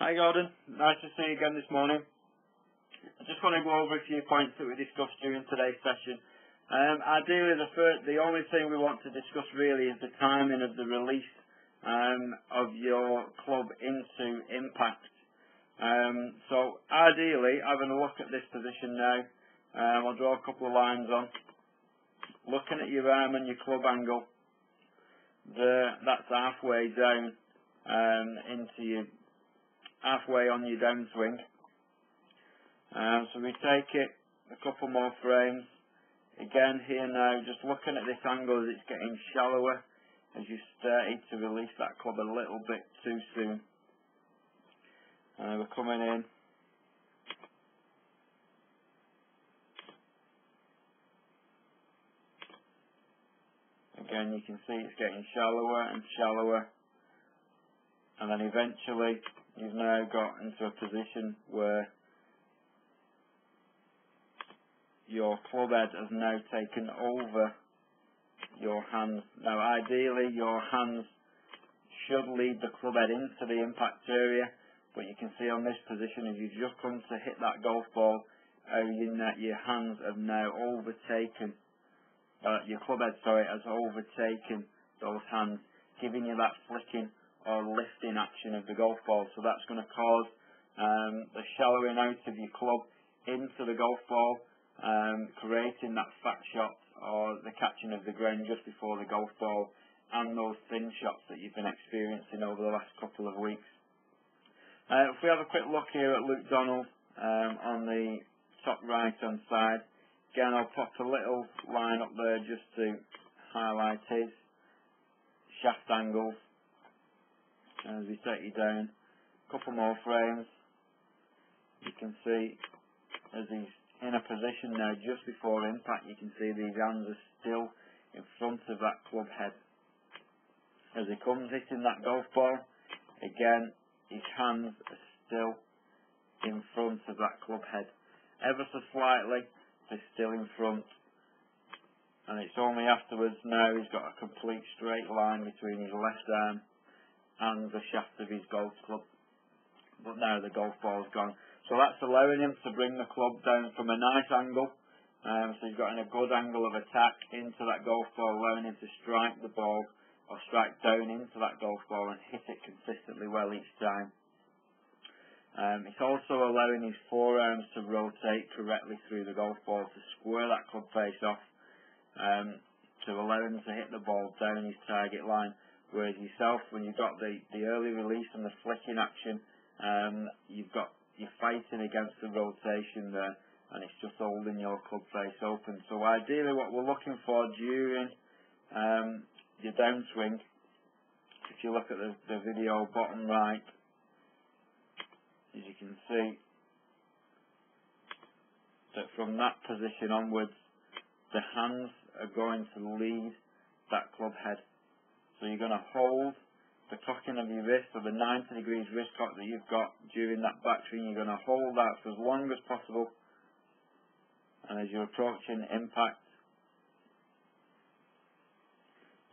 Hi Gordon, nice to see you again this morning. I just want to go over a few points that we discussed during today's session. Um, ideally, the, first, the only thing we want to discuss really is the timing of the release um, of your club into impact. Um, so ideally, having a look at this position now, um, I'll draw a couple of lines on. Looking at your arm and your club angle, the, that's halfway down um, into your halfway on your downswing. Um, so we take it a couple more frames. Again here now, just looking at this angle as it's getting shallower as you started to release that club a little bit too soon. And we're coming in. Again, you can see it's getting shallower and shallower. And then eventually, you've now got into a position where your club head has now taken over your hands. Now ideally your hands should lead the club head into the impact area, but you can see on this position as you've just come to hit that golf ball, how you, your hands have now overtaken, uh, your club head, sorry, has overtaken those hands, giving you that flicking or lifting action of the golf ball. So that's going to cause um, the shallowing out of your club into the golf ball, um, creating that fat shot or the catching of the ground just before the golf ball and those thin shots that you've been experiencing over the last couple of weeks. Uh, if we have a quick look here at Luke Donald um, on the top right hand side, again I'll pop a little line up there just to highlight his shaft angles as we set you down. A couple more frames. You can see as he's in a position now just before impact you can see these hands are still in front of that club head as he comes hitting that golf ball again his hands are still in front of that club head ever so slightly they're still in front and it's only afterwards now he's got a complete straight line between his left arm and the shaft of his golf club but now the golf ball's gone so that's allowing him to bring the club down from a nice angle. Um, so he's got a good angle of attack into that golf ball, allowing him to strike the ball or strike down into that golf ball and hit it consistently well each time. Um, it's also allowing his forearms to rotate correctly through the golf ball to square that club face off um, to allow him to hit the ball down his target line. Whereas yourself, when you've got the, the early release and the flicking action, um, you've got you're fighting against the rotation there and it's just holding your club face open. So ideally what we're looking for during um, your downswing, if you look at the, the video bottom right, as you can see, that from that position onwards, the hands are going to lead that club head. So you're going to hold the cocking of your wrist or the 90 degrees wrist cock that you've got during that backswing, you're going to hold that for as long as possible. And as you're approaching impact,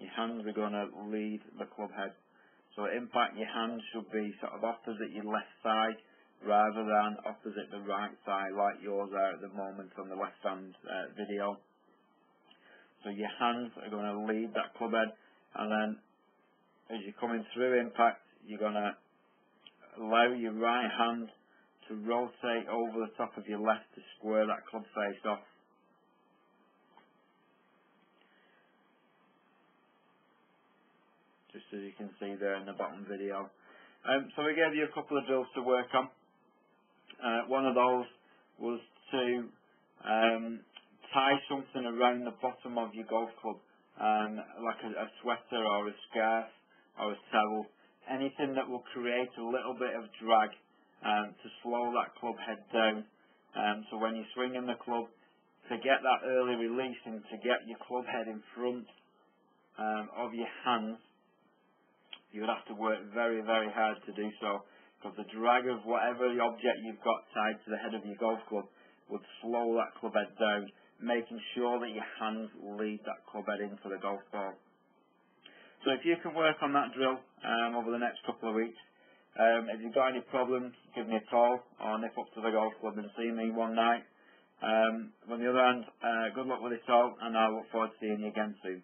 your hands are going to lead the club head. So impact, your hands should be sort of opposite your left side rather than opposite the right side like yours are at the moment on the left hand uh, video. So your hands are going to lead that club head and then as you're coming through impact, you're going to allow your right hand to rotate over the top of your left to square that club face off. Just as you can see there in the bottom video. Um, so we gave you a couple of drills to work on. Uh, one of those was to um, tie something around the bottom of your golf club, um, like a, a sweater or a scarf or a towel, anything that will create a little bit of drag um, to slow that club head down. Um, so when you're swinging the club, to get that early release and to get your club head in front um, of your hands, you would have to work very, very hard to do so. Because the drag of whatever the object you've got tied to the head of your golf club would slow that club head down, making sure that your hands lead that club head into the golf ball. So if you can work on that drill um, over the next couple of weeks, Um, if you've got any problems, give me a call or nip up to the golf club and see me one night. Um, on the other hand, uh, good luck with it all, and I look forward to seeing you again soon.